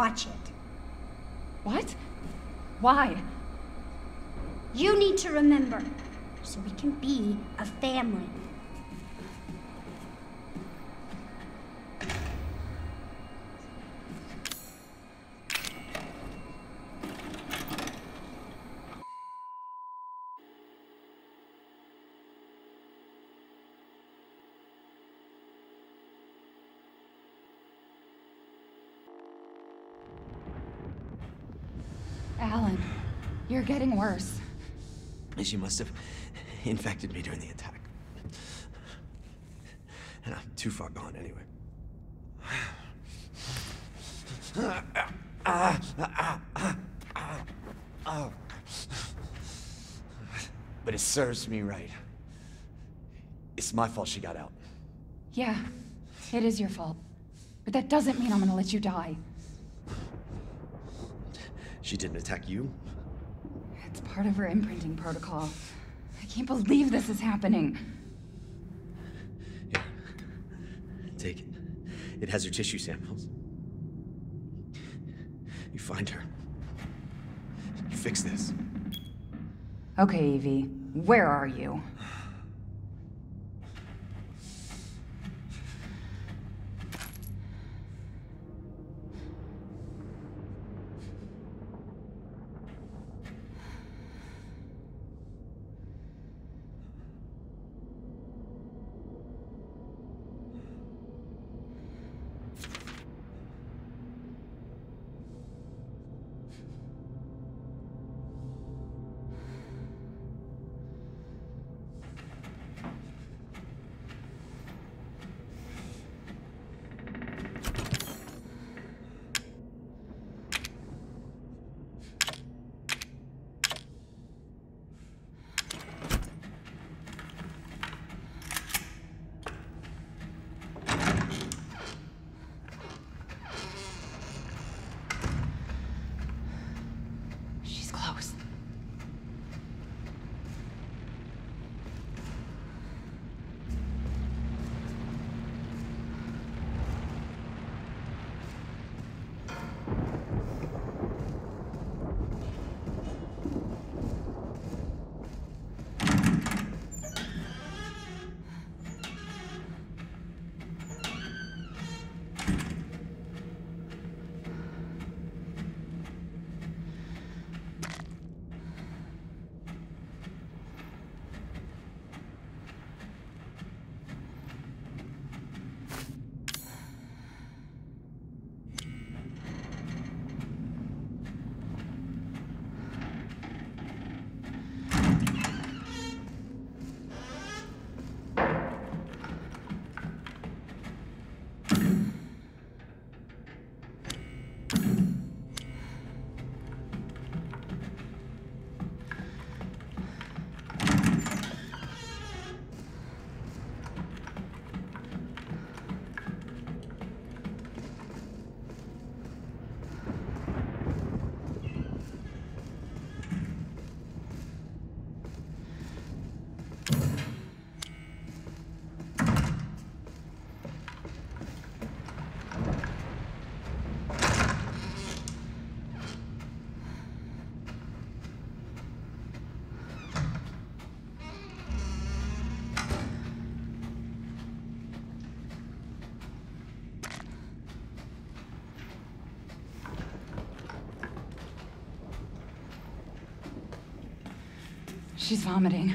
watch it. What? Why? You need to remember, so we can be a family. Alan, you're getting worse. She must have infected me during the attack. And I'm too far gone anyway. But it serves me right. It's my fault she got out. Yeah, it is your fault. But that doesn't mean I'm gonna let you die. She didn't attack you? Part of her imprinting protocol. I can't believe this is happening. Here. Take it. It has her tissue samples. You find her. You fix this. Okay, Evie, where are you? She's vomiting.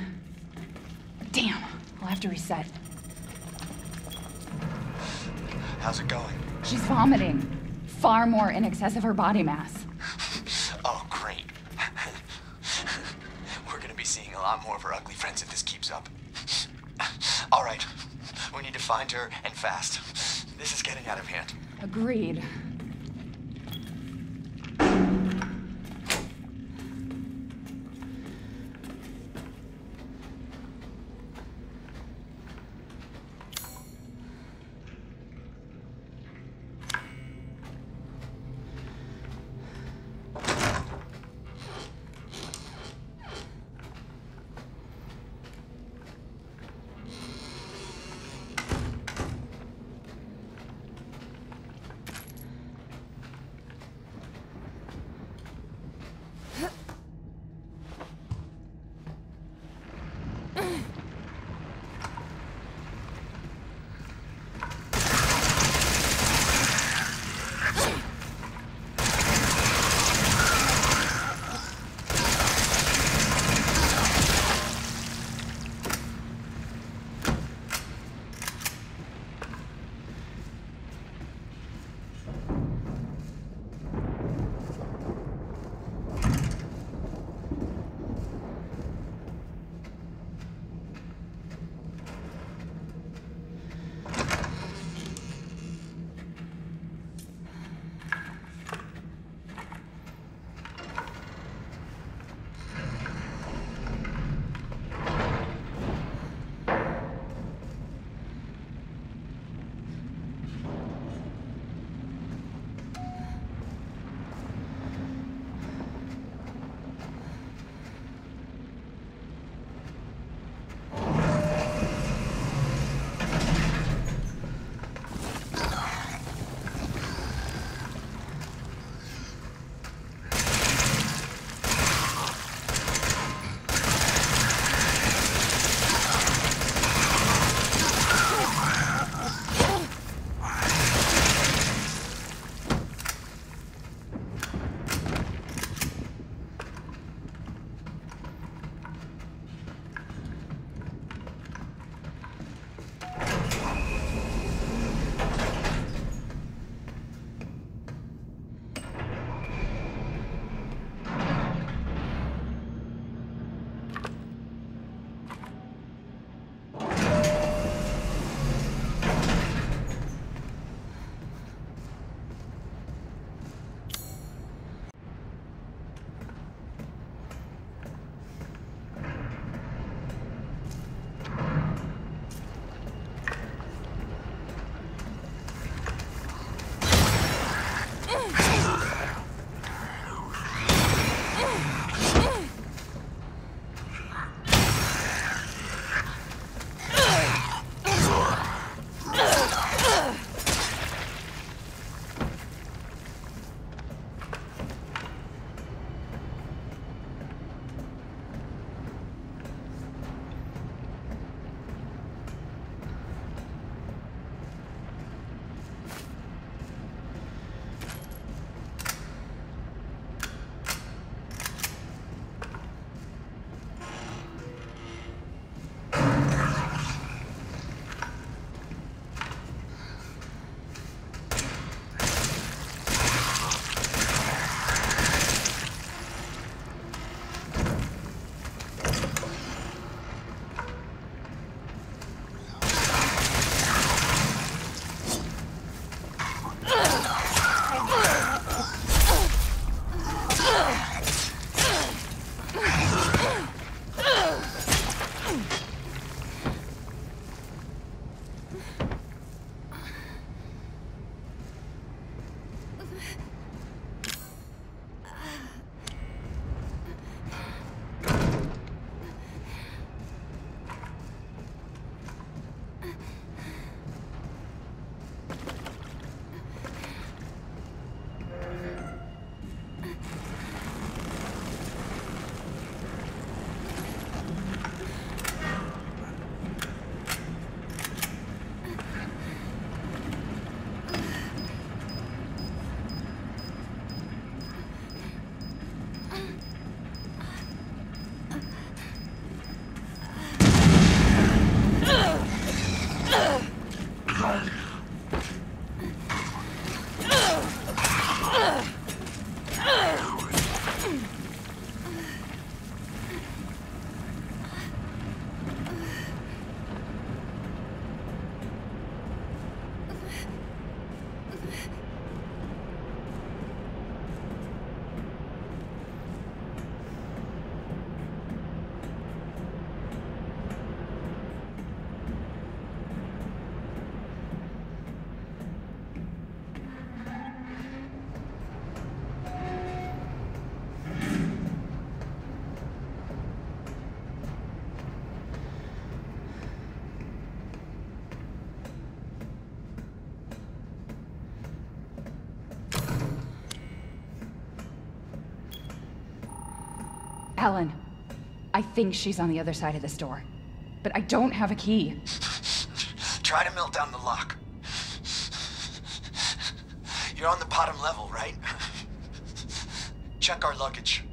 Damn, I'll have to reset. How's it going? She's vomiting. Far more in excess of her body mass. Oh, great. We're gonna be seeing a lot more of her ugly friends if this keeps up. All right. We need to find her and fast. This is getting out of hand. Agreed. Alan, I think she's on the other side of this door. But I don't have a key. Try to melt down the lock. You're on the bottom level, right? Check our luggage.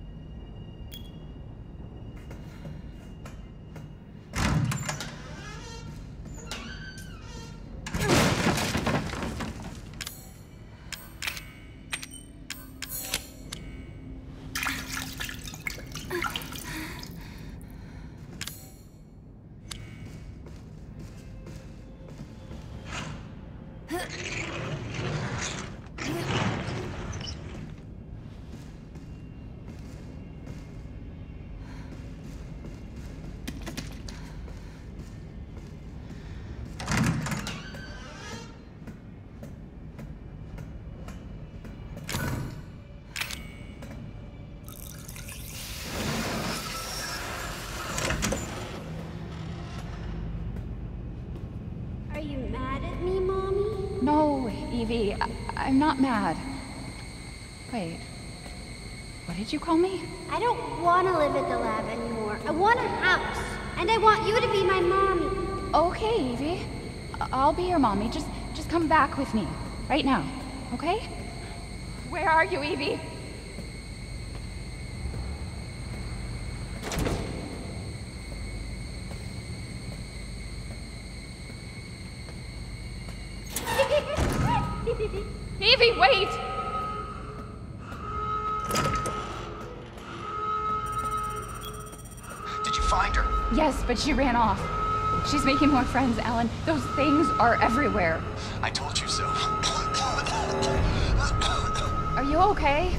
No, I- I'm not mad. Wait. What did you call me? I don't want to live at the lab anymore. I want a house. And I want you to be my mommy. Okay, Evie. I- I'll be your mommy. Just just come back with me. Right now. Okay? Where are you, Evie? Evie, but she ran off. She's making more friends, Alan. Those things are everywhere. I told you so. Are you okay?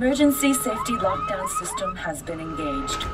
Emergency safety lockdown system has been engaged.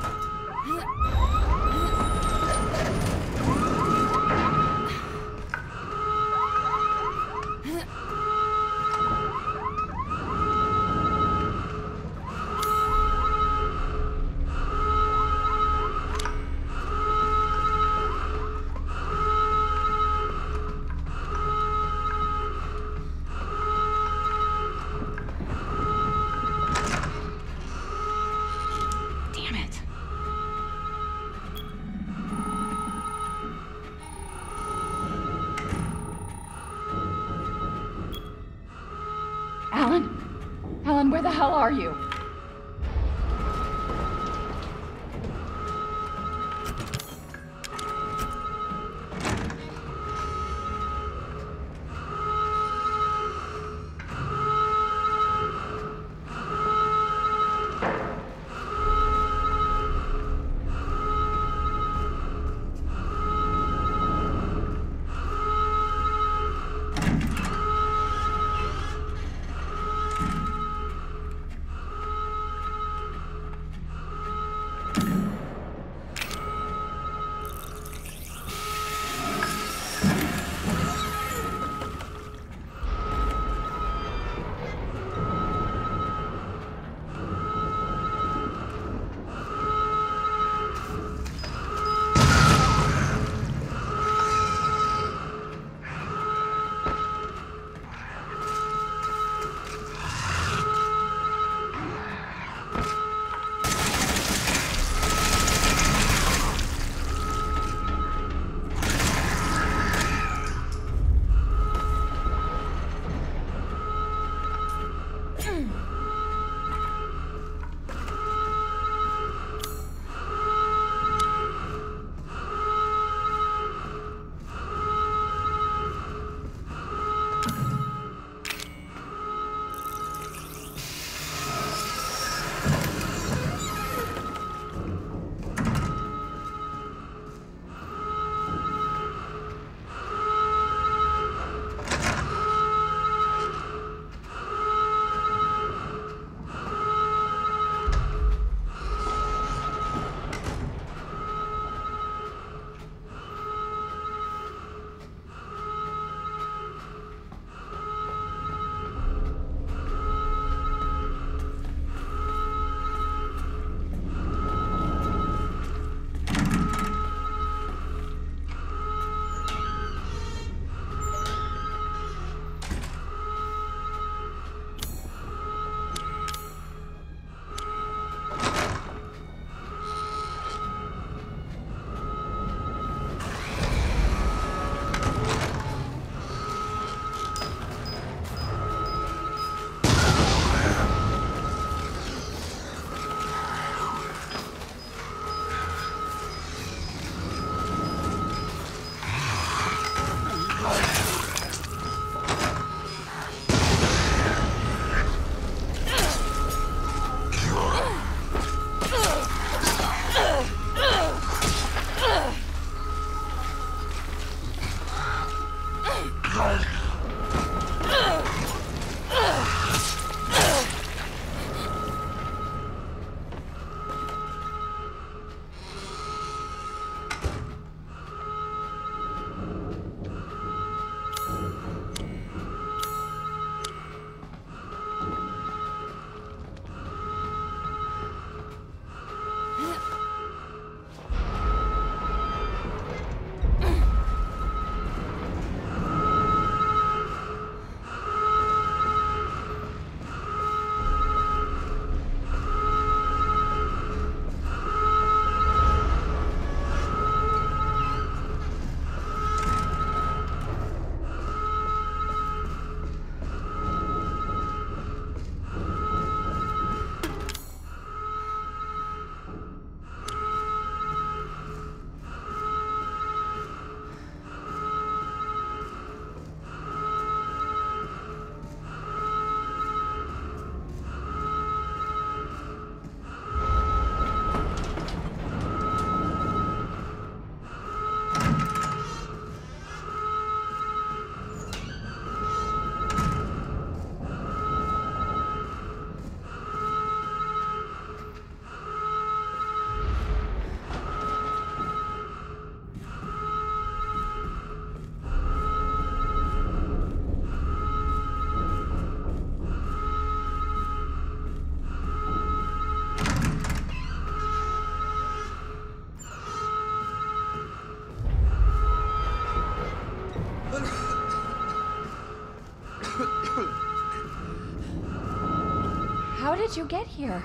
Did you get here?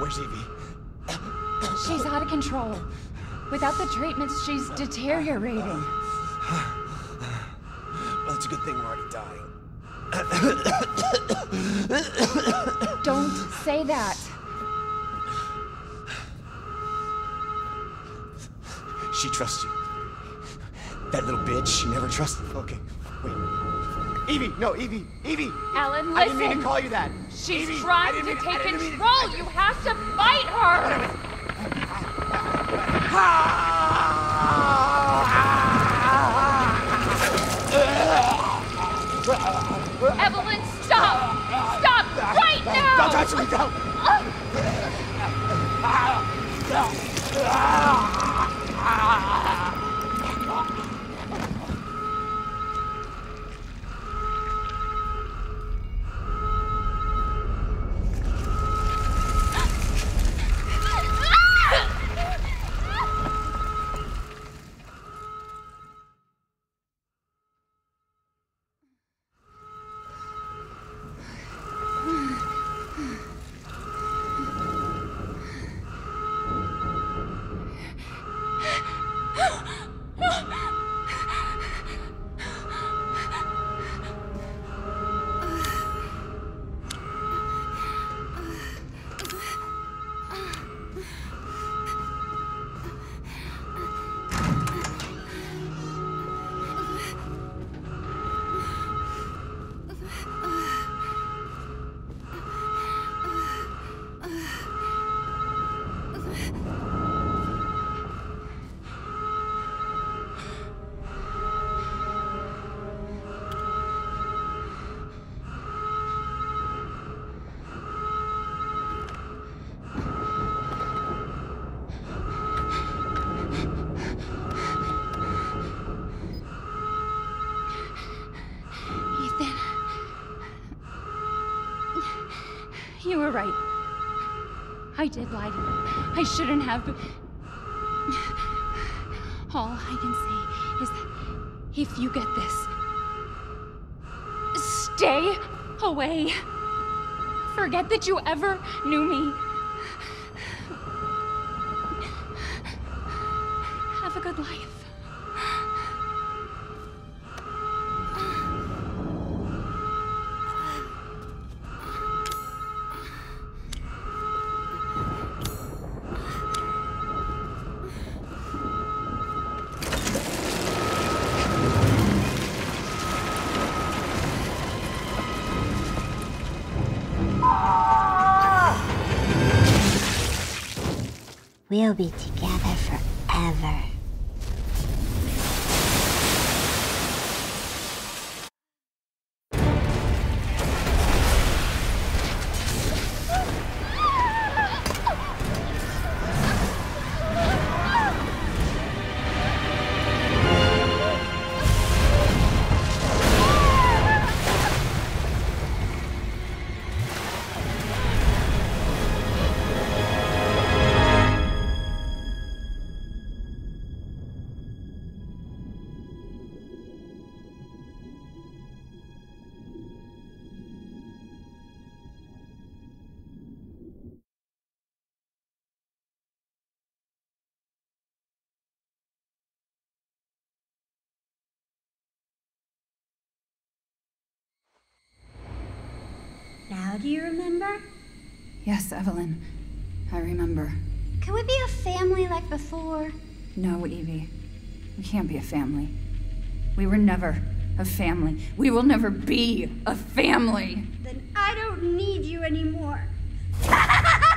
Where's Evie? She's out of control. Without the treatments, she's deteriorating. Well, it's a good thing we're already dying. Don't say that. She trusts you. That little bitch, she never trusted. Okay, wait. Evie, no, Evie, Evie! Alan, listen. I didn't mean to call you that. She's Evie, trying to take didn't to- control. You have to fight her. Evelyn, stop! Stop right now! Don't touch me, don't! Uh. Ah. I did lie. I shouldn't have. All I can say is that if you get this, stay away. Forget that you ever knew me. Do you remember? Yes, Eveline. I remember. Can we be a family like before? No, Evie. We can't be a family. We were never a family. We will never be a family. Then I don't need you anymore.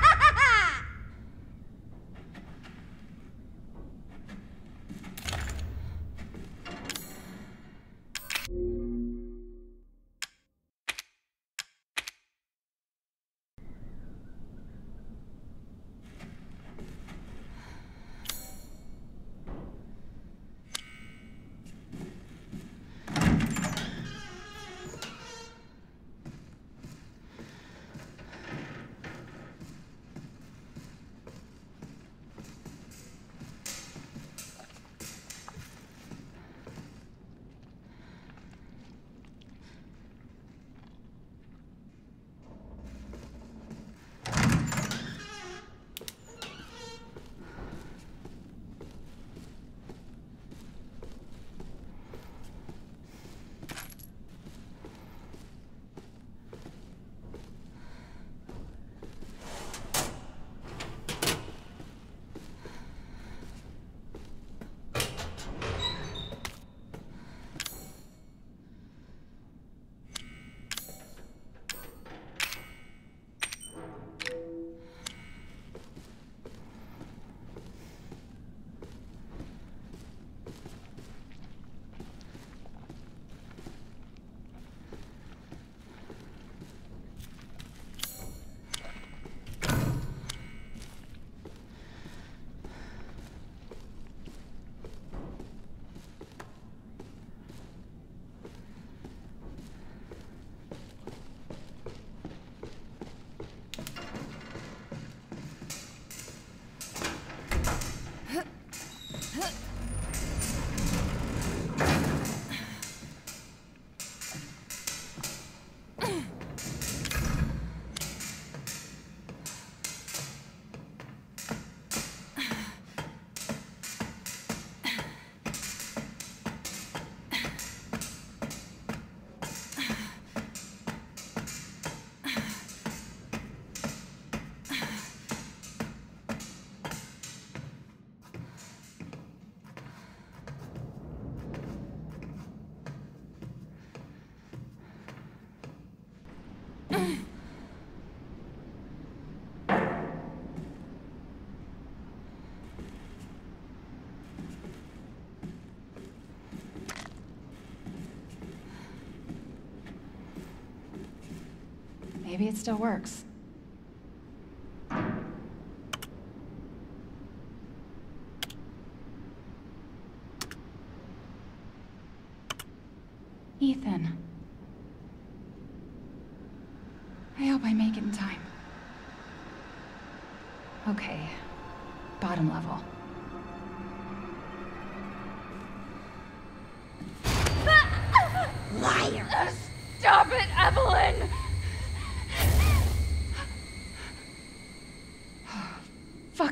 Maybe it still works.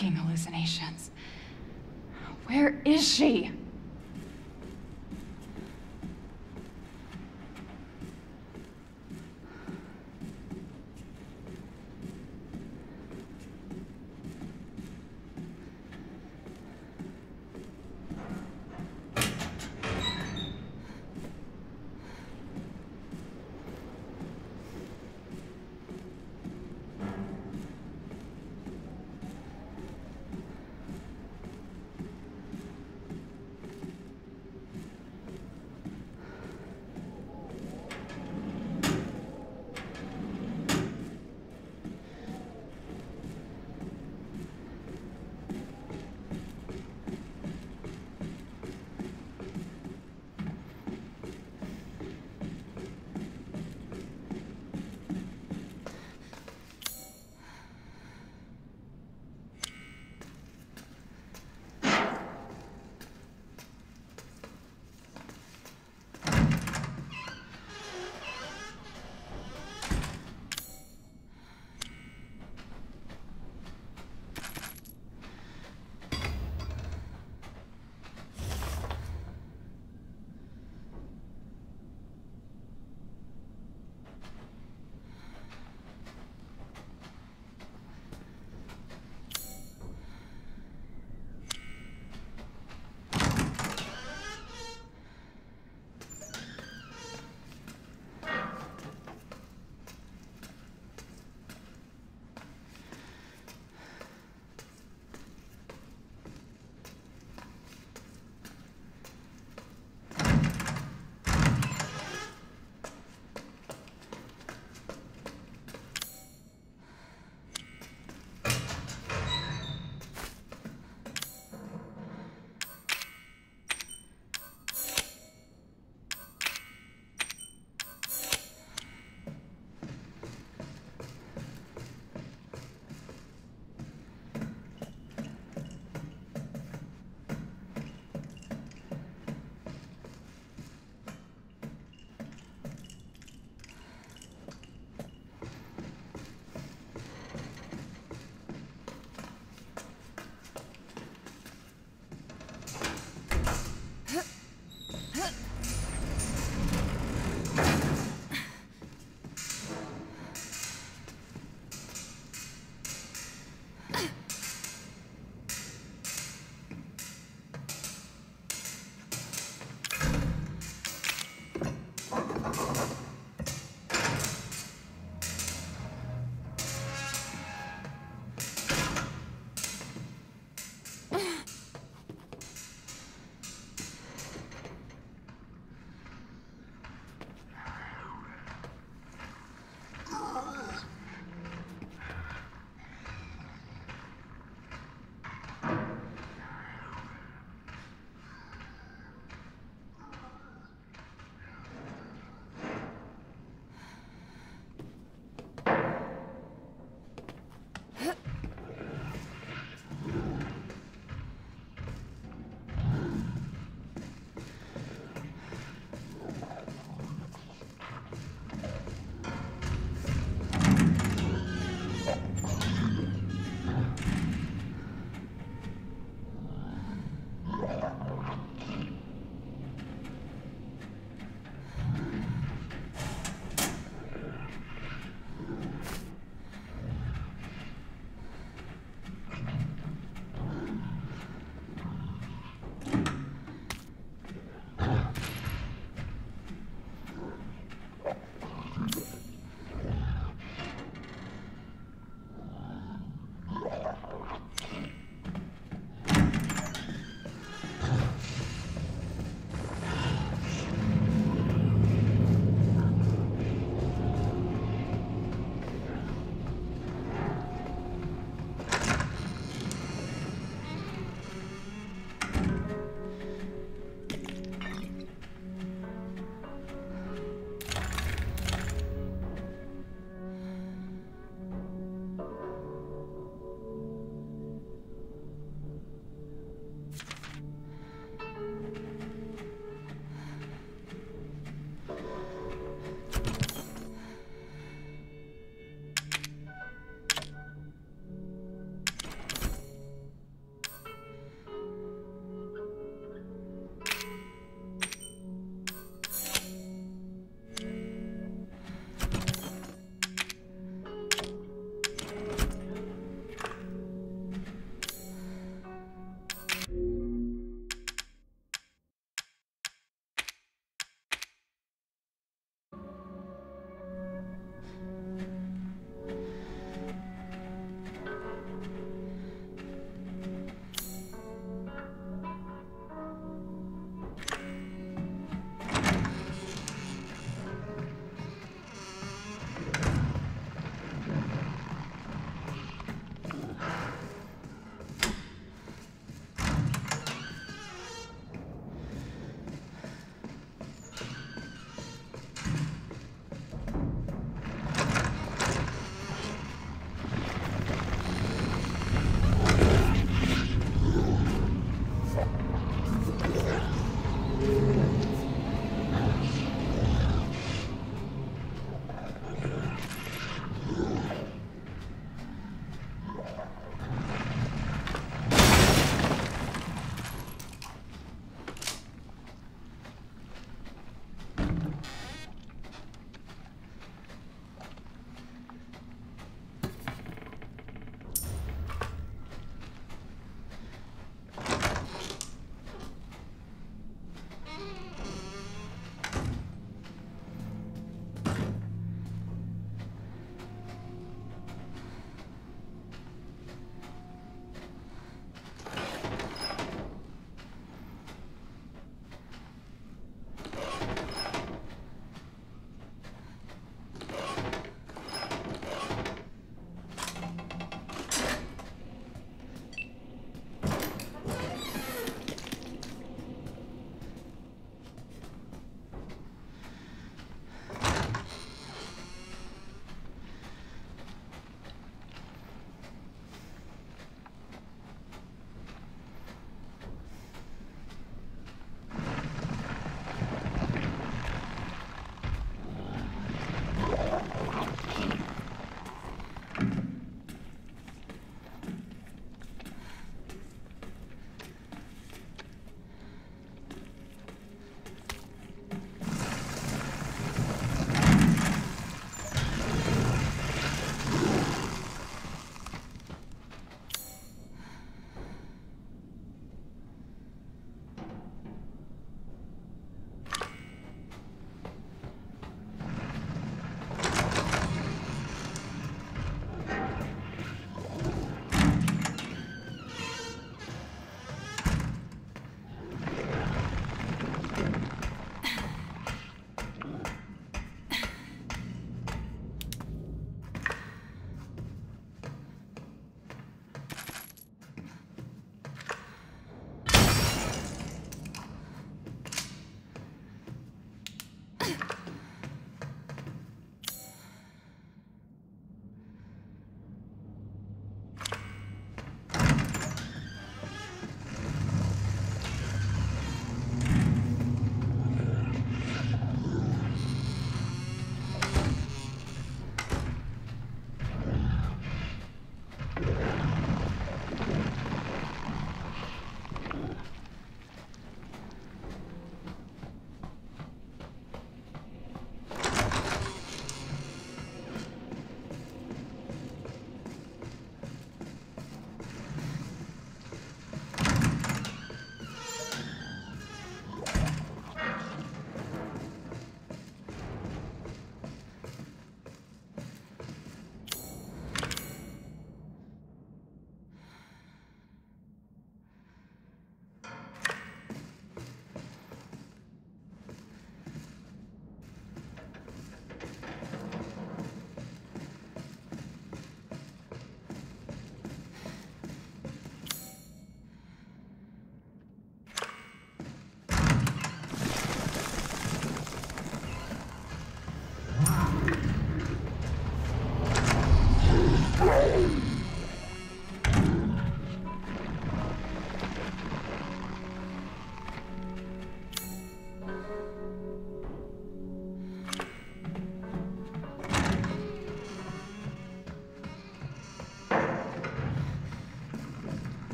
Fucking hallucinations. Where is she?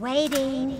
waiting.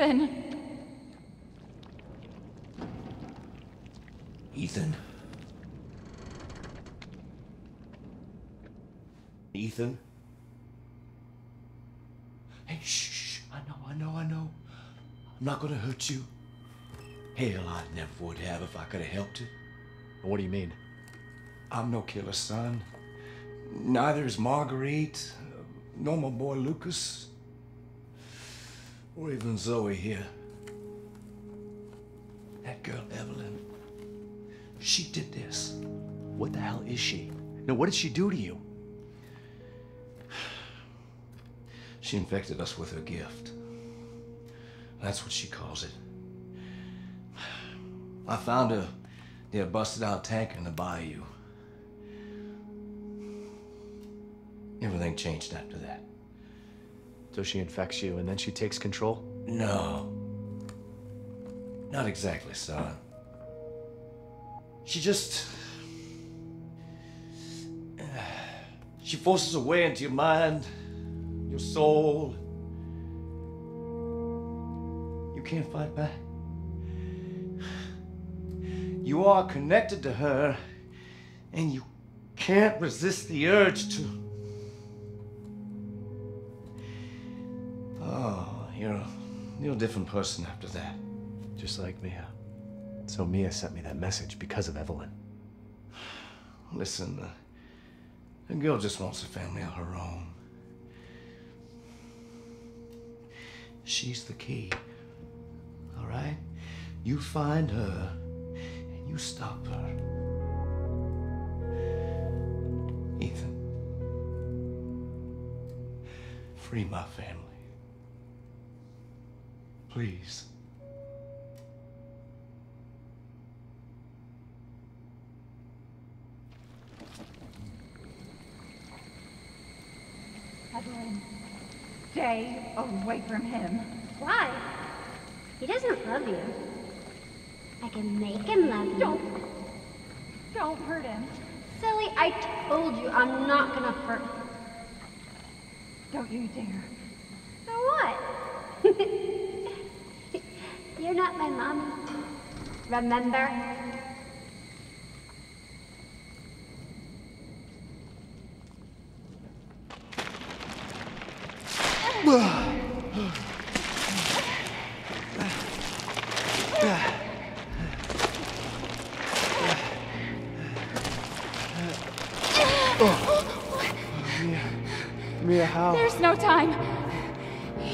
Ethan. Ethan? Ethan? Hey, shh, shh. I know, I know, I know. I'm not gonna hurt you. Hell, I never would have if I could have helped it. What do you mean? I'm no killer, son. Neither is Marguerite, nor my boy Lucas, or even Zoe here. That girl, Eveline, she did this. What the hell is she? Now, what did she do to you? She infected us with her gift. That's what she calls it. I found her near a busted out tank in the bayou. Everything changed after that. So she infects you and then she takes control? No. Not exactly, son. She just. She forces her way into your mind, your soul. You can't fight back. You are connected to her, and you can't resist the urge to. You're a different person after that. Just like Mia. So Mia sent me that message because of Eveline. Listen, uh, the girl just wants a family of her own. She's the key. All right? You find her and you stop her. Ethan. Free my family. Please. Eveline, stay away from him. Why? He doesn't love you. I can make him love you. Don't. Don't hurt him. Silly, I told you I'm not gonna hurt him. Don't you dare. So what? You're not my mommy. Remember? Mia, how? There's no time.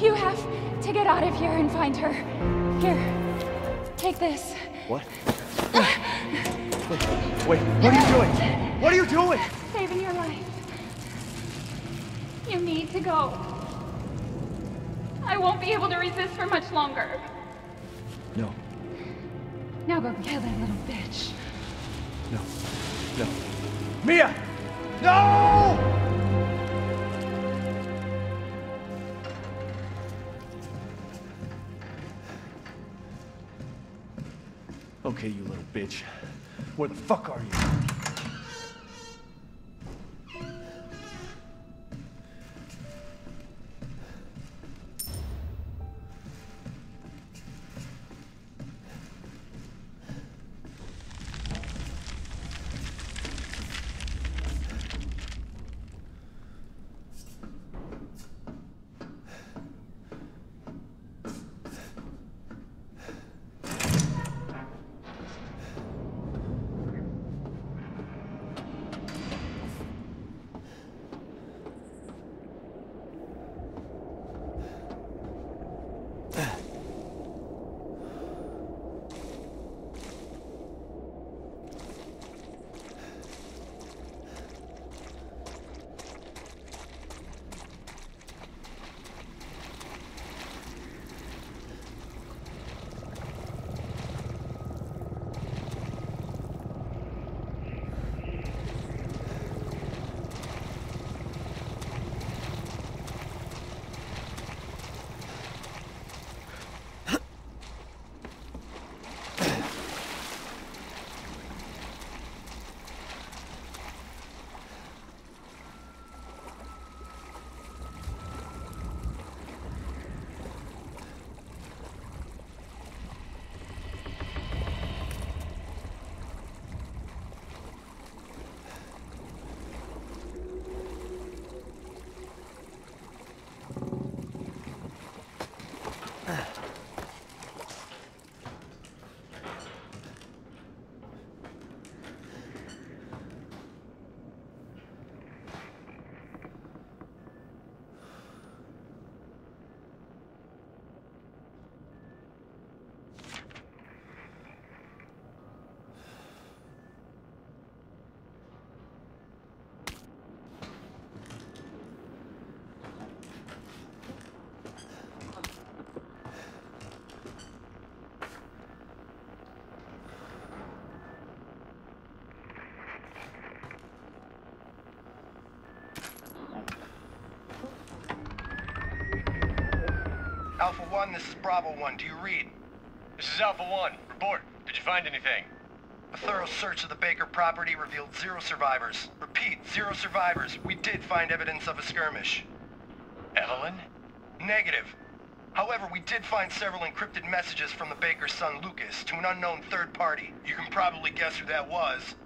You have to get out of here and find her. Here, take this. What? Wait, wait, what are you doing? What are you doing? Saving your life. You need to go. I won't be able to resist for much longer. No, Now go kill that little bitch. no, no. Mia! No! Okay, you little bitch. Where the fuck are you? 1, this is Bravo 1. Do you read? This is Alpha 1. Report. Did you find anything? A thorough search of the Baker property revealed zero survivors. Repeat, zero survivors. We did find evidence of a skirmish. Eveline? Negative. However, we did find several encrypted messages from the Baker's son Lucas to an unknown third party. You can probably guess who that was.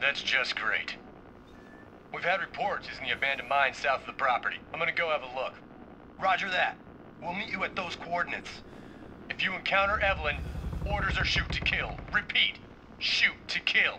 That's just great. We've had reports in the abandoned mine south of the property. I'm gonna go have a look. Roger that. We'll meet you at those coordinates. If you encounter Eveline, orders are shoot to kill. Repeat, shoot to kill.